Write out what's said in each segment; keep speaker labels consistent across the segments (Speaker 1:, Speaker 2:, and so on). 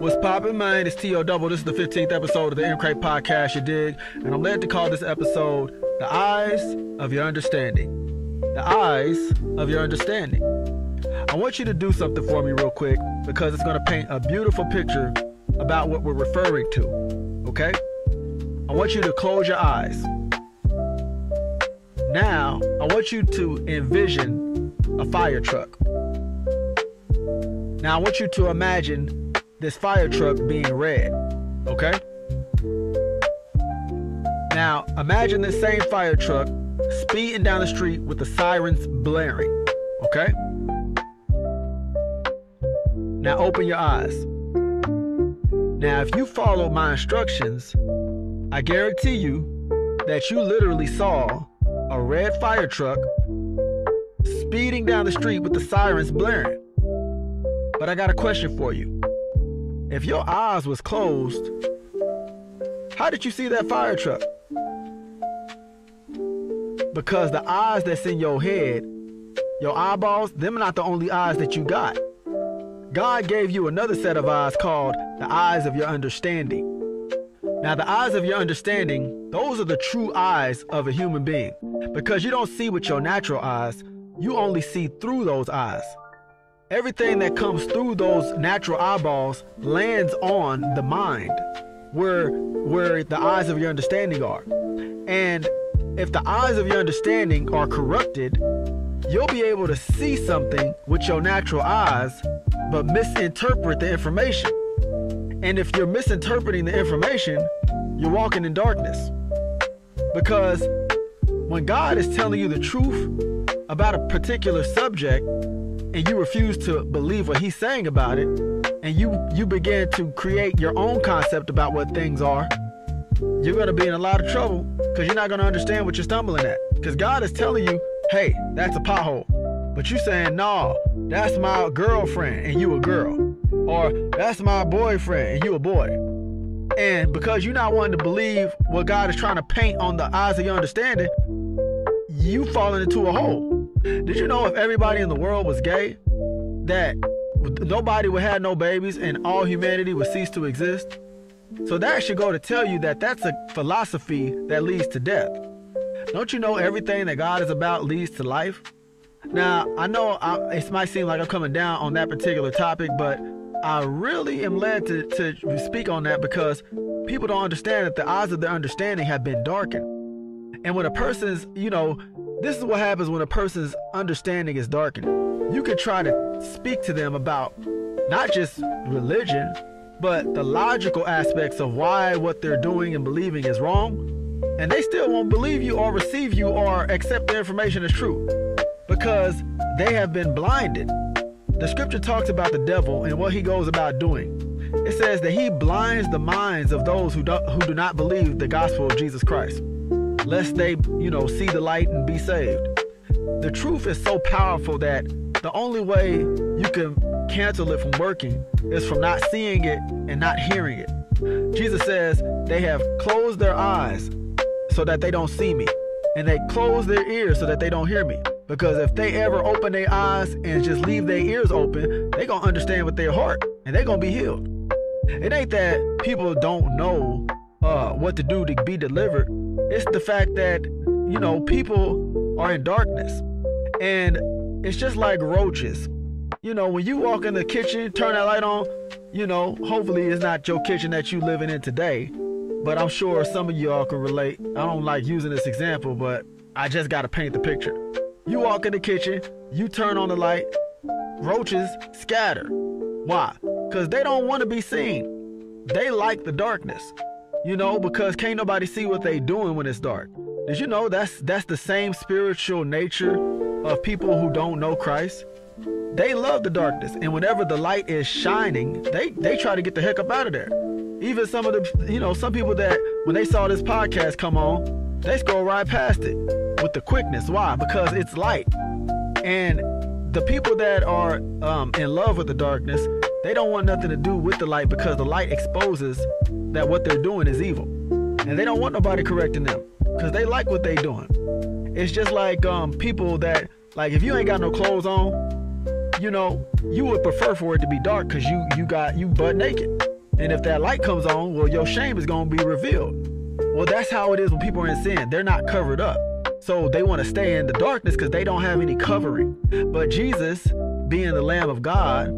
Speaker 1: What's poppin', man? It's T.O. Double. This is the 15th episode of the M-Cray Podcast, you dig? And I'm led to call this episode The Eyes of Your Understanding. The Eyes of Your Understanding. I want you to do something for me real quick because it's going to paint a beautiful picture about what we're referring to. Okay? I want you to close your eyes. Now, I want you to envision a fire truck. Now, I want you to imagine this fire truck being red. Okay? Now, imagine this same fire truck speeding down the street with the sirens blaring. Okay? Now, open your eyes. Now, if you follow my instructions, I guarantee you that you literally saw a red fire truck speeding down the street with the sirens blaring. But I got a question for you. If your eyes was closed, how did you see that fire truck? Because the eyes that's in your head, your eyeballs, them are not the only eyes that you got. God gave you another set of eyes called the eyes of your understanding. Now, the eyes of your understanding, those are the true eyes of a human being. Because you don't see with your natural eyes, you only see through those eyes. Everything that comes through those natural eyeballs lands on the mind, where, where the eyes of your understanding are. And if the eyes of your understanding are corrupted, you'll be able to see something with your natural eyes, but misinterpret the information. And if you're misinterpreting the information, you're walking in darkness. Because when God is telling you the truth about a particular subject and you refuse to believe what he's saying about it and you you begin to create your own concept about what things are, you're to be in a lot of trouble because you're not to understand what you're stumbling at. Because God is telling you, hey, that's a pothole. But you're saying, no, that's my girlfriend and you a girl. Or that's my boyfriend and you a boy. And because you're not wanting to believe what God is trying to paint on the eyes of your understanding, you falling into a hole. Did you know if everybody in the world was gay, that nobody would have no babies and all humanity would cease to exist? So that should go to tell you that that's a philosophy that leads to death. Don't you know everything that God is about leads to life? Now, I know I, it might seem like I'm coming down on that particular topic, but I really am led to, to speak on that because people don't understand that the eyes of their understanding have been darkened. And when a person's, you know, this is what happens when a person's understanding is darkened. You could try to speak to them about not just religion, but the logical aspects of why what they're doing and believing is wrong. And they still won't believe you or receive you or accept the information as true because they have been blinded. The scripture talks about the devil and what he goes about doing. It says that he blinds the minds of those who, do, who do not believe the gospel of Jesus Christ lest they, you know, see the light and be saved. The truth is so powerful that the only way you can cancel it from working is from not seeing it and not hearing it. Jesus says they have closed their eyes so that they don't see me, and they close their ears so that they don't hear me. Because if they ever open their eyes and just leave their ears open, they're gonna understand with their heart and they're gonna be healed. It ain't that people don't know uh, what to do to be delivered. It's the fact that, you know, people are in darkness. And it's just like roaches. You know, when you walk in the kitchen, turn that light on, you know, hopefully it's not your kitchen that you living in today. But I'm sure some of y'all can relate. I don't like using this example, but I just got to paint the picture. You walk in the kitchen, you turn on the light, roaches scatter. Why? Because they don't want to be seen. They like the darkness. You know, because can't nobody see what they doing when it's dark. Did you know that's that's the same spiritual nature of people who don't know Christ? They love the darkness, and whenever the light is shining, they they try to get the heck up out of there. Even some of the, you know, some people that when they saw this podcast come on, they scroll right past it with the quickness. Why? Because it's light, and the people that are um, in love with the darkness, they don't want nothing to do with the light because the light exposes that what they're doing is evil. And they don't want nobody correcting them because they like what they doing. It's just like um, people that, like, if you ain't got no clothes on, you know, you would prefer for it to be dark because you you got you butt naked. And if that light comes on, well, your shame is to be revealed. Well, that's how it is when people are in sin. They're not covered up. So they want to stay in the darkness because they don't have any covering. But Jesus, being the Lamb of God,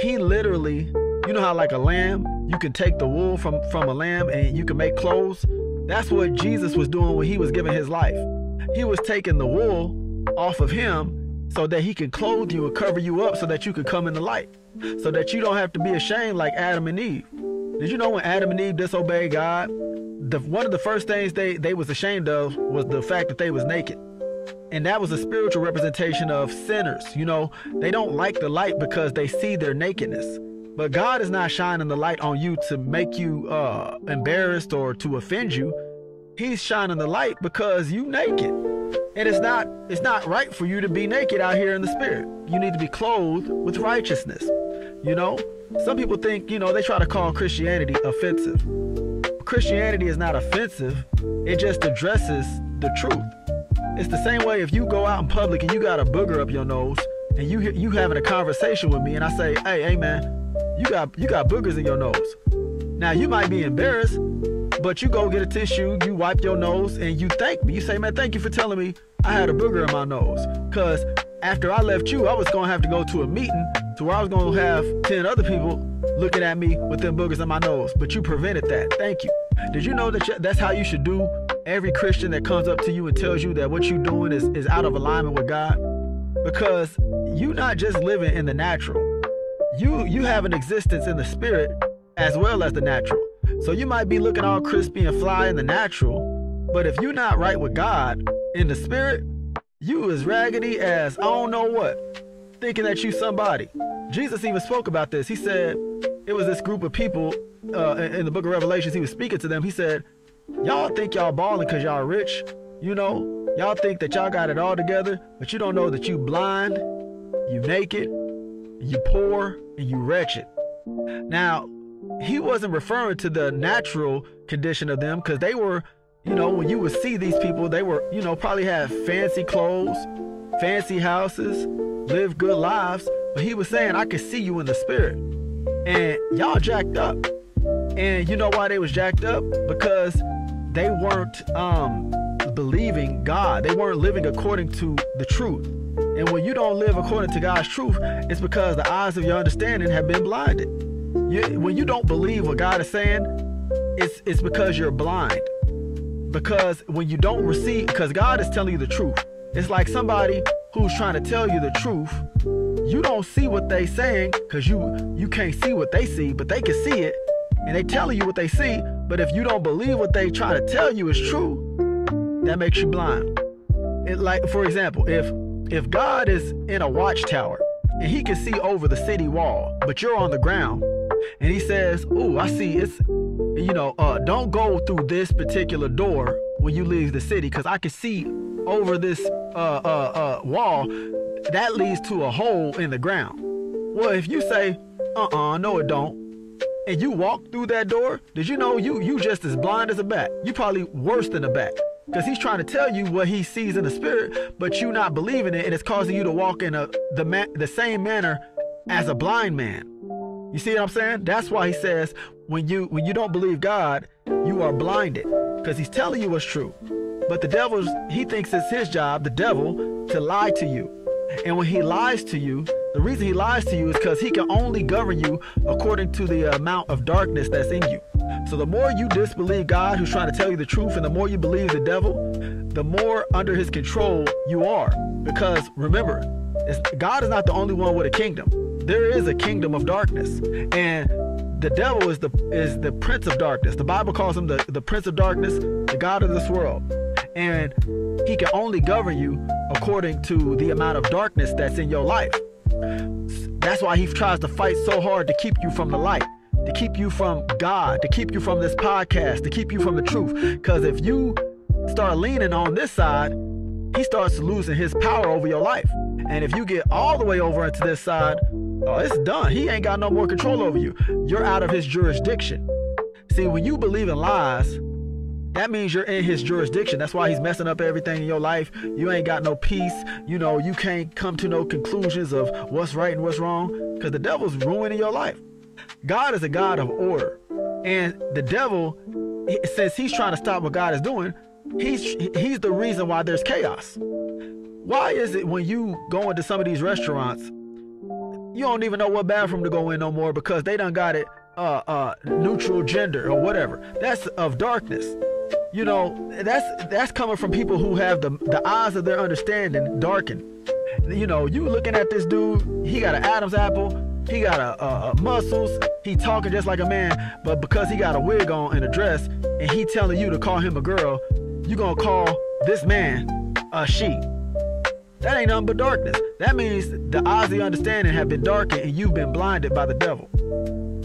Speaker 1: he literally, you know how like a lamb, you can take the wool from, from a lamb and you can make clothes? That's what Jesus was doing when he was giving his life. He was taking the wool off of him so that he can clothe you and cover you up so that you could come in the light. So that you don't have to be ashamed like Adam and Eve. Did you know when Adam and Eve disobeyed God, the one of the first things they they was ashamed of was the fact that they was naked and that was a spiritual representation of sinners you know? They don't like the light because they see their nakedness. But god is not shining the light on you to make you uh embarrassed or to offend you. He's shining the light because you naked. And it's not it's not right for you to be naked out here in the spirit. You need to be clothed with righteousness you know? Some people think you know they try to call christianity offensive. Christianity is not offensive, it just addresses the truth. It's the same way if you go out in public and you got a booger up your nose and you you having a conversation with me and I say, "Hey, hey man, you got you got boogers in your nose." Now, you might be embarrassed, but you go get a tissue, you wipe your nose and you thank me. You say, "Man, thank you for telling me I had a booger in my nose." Cuz after I left you, I was going to have to go to a meeting to where I was going to have 10 other people looking at me with them boogers in my nose, but you prevented that. Thank you. Did you know that that's how you should do every Christian that comes up to you and tells you that what you're doing is, is out of alignment with God? Because you're not just living in the natural. You you have an existence in the spirit as well as the natural. So you might be looking all crispy and fly in the natural, but if you're not right with God in the spirit, you as raggedy as I don't know what, thinking that you somebody. Jesus even spoke about this. He said it was this group of people uh, in the book of Revelations. He was speaking to them. He said, Y'all think y'all balling because y'all rich. You know, y'all think that y'all got it all together, but you don't know that you blind, you naked, you poor, and you wretched. Now, he wasn't referring to the natural condition of them because they were, you know, when you would see these people, they were, you know, probably have fancy clothes, fancy houses, live good lives. But he was saying, I could see you in the spirit. And y'all jacked up. And you know why they was jacked up? Because they weren't um, believing God. They weren't living according to the truth. And when you don't live according to God's truth, it's because the eyes of your understanding have been blinded. You, when you don't believe what God is saying, it's it's because you're blind. Because when you don't receive, because God is telling you the truth. It's like somebody who's trying to tell you the truth you don't see what they're saying because you you can't see what they see but they can see it and they telling you what they see but if you don't believe what they try to tell you is true that makes you blind it like for example if if god is in a watchtower and he can see over the city wall but you're on the ground and he says oh i see it's you know uh, don't go through this particular door when you leave the city because i can see over this uh, uh, uh, wall that leads to a hole in the ground. Well, if you say, uh-uh, no it don't, and you walk through that door, did you know you you just as blind as a bat? You probably worse than a bat. Because he's trying to tell you what he sees in the spirit, but you not believing it, and it's causing you to walk in a the the same manner as a blind man. You see what I'm saying? That's why he says when you when you don't believe God, you are blinded. Because he's telling you what's true. But the devil's he thinks it's his job, the devil, to lie to you. And when he lies to you, the reason he lies to you is because he can only govern you according to the amount of darkness that's in you. So the more you disbelieve God who's trying to tell you the truth, and the more you believe the devil, the more under his control you are. Because remember, God is not the only one with a kingdom. There is a kingdom of darkness. And the devil is the is the prince of darkness. The Bible calls him the, the prince of darkness, the God of this world. And he can only govern you according to the amount of darkness that's in your life. That's why he tries to fight so hard to keep you from the light, to keep you from God, to keep you from this podcast, to keep you from the truth. Because if you start leaning on this side, he starts losing his power over your life. And if you get all the way over into this side, oh, it's done. He ain't got no more control over you. You're out of his jurisdiction. See, when you believe in lies, that means you're in his jurisdiction. That's why he's messing up everything in your life. You ain't got no peace. You know, you can't come to no conclusions of what's right and what's wrong because the devil's ruining your life. God is a God of order. And the devil, since he's trying to stop what God is doing, he's he's the reason why there's chaos. Why is it when you go into some of these restaurants, you don't even know what bathroom to go in no more because they done got it uh uh neutral gender or whatever. That's of darkness. You know, that's that's coming from people who have the the eyes of their understanding darkened. You know, you looking at this dude, he got an Adam's apple, he got a, a, a, muscles, he talking just like a man, but because he got a wig on and a dress, and he telling you to call him a girl, you gonna call this man a she. That ain't nothing but darkness. That means the eyes of your understanding have been darkened and you've been blinded by the devil.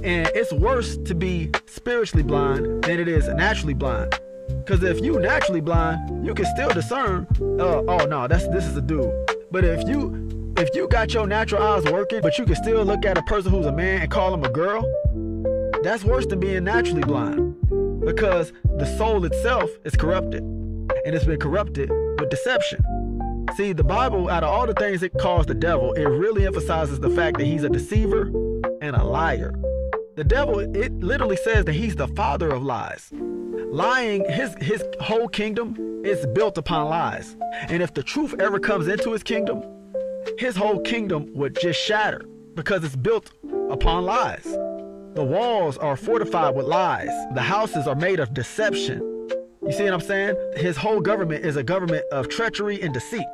Speaker 1: And it's worse to be spiritually blind than it is naturally blind. Because if you naturally blind, you can still discern, uh, oh no, that's this is a dude. But if you if you got your natural eyes working, but you can still look at a person who's a man and call him a girl, that's worse than being naturally blind. Because the soul itself is corrupted. And it's been corrupted with deception. See, the Bible, out of all the things it calls the devil, it really emphasizes the fact that he's a deceiver and a liar. The devil, it literally says that he's the father of lies. Lying, his his whole kingdom is built upon lies. And if the truth ever comes into his kingdom, his whole kingdom would just shatter because it's built upon lies. The walls are fortified with lies. The houses are made of deception. You see what I'm saying? His whole government is a government of treachery and deceit.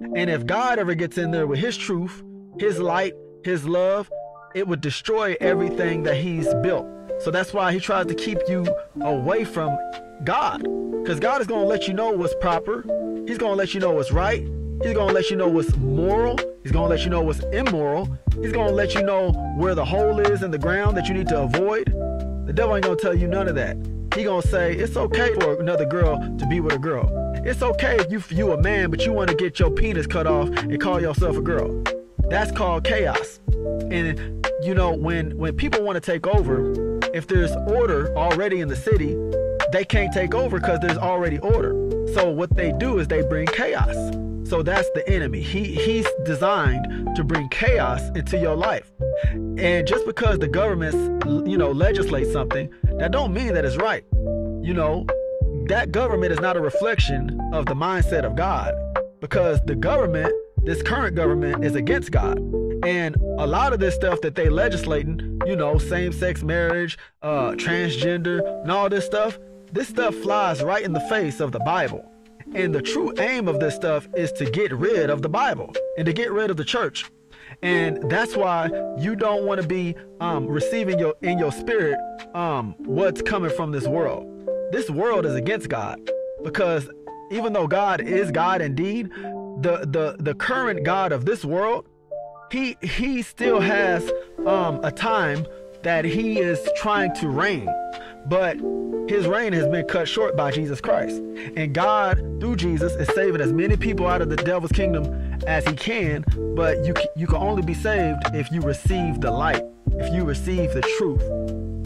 Speaker 1: And if God ever gets in there with his truth, his light, his love, it would destroy everything that he's built. So that's why he tries to keep you away from God. Because God is going to let you know what's proper. He's going to let you know what's right. He's going to let you know what's moral. He's going to let you know what's immoral. He's going to let you know where the hole is in the ground that you need to avoid. The devil ain't going to tell you none of that. He gonna say it's okay for another girl to be with a girl. It's okay if you you a man, but you want to get your penis cut off and call yourself a girl. That's called chaos. And you know when when people want to take over, if there's order already in the city, they can't take over because there's already order. So what they do is they bring chaos. So that's the enemy. He he's designed to bring chaos into your life. And just because the government, you know, legislates something, that don't mean that it's right. You know, that government is not a reflection of the mindset of God because the government, this current government is against God. And a lot of this stuff that they legislating, you know, same-sex marriage, uh, transgender, and all this stuff, this stuff flies right in the face of the Bible. And the true aim of this stuff is to get rid of the Bible and to get rid of the church. And that's why you don't want to be um, receiving your in your spirit um, what's coming from this world. This world is against God because even though God is God indeed, the the the current God of this world, he he still has um, a time that he is trying to reign, but his reign has been cut short by Jesus Christ. And God, through Jesus, is saving as many people out of the devil's kingdom as he can, but you, you can only be saved if you receive the light, if you receive the truth.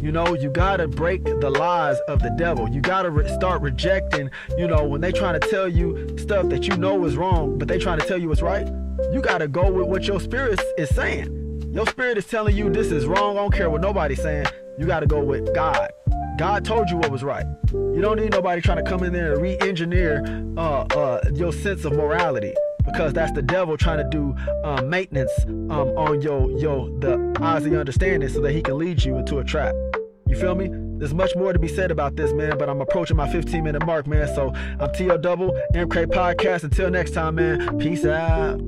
Speaker 1: You know, you gotta break the lies of the devil. You gotta re- start rejecting, you know, when they trying to tell you stuff that you know is wrong, but they trying to tell you it's right. You gotta go with what your spirit is saying. Your spirit is telling you this is wrong. I don't care what nobody's saying. You gotta go with God. God told you what was right. You don't need nobody trying to come in there and re-engineer uh, uh, your sense of morality because that's the devil trying to do um, maintenance um, on your your the your understanding so that he can lead you into a trap. You feel me? There's much more to be said about this, man, but I'm approaching my 15 minute mark, man. So I'm TO Double, M-Cray Podcast. Until next time, man. Peace out.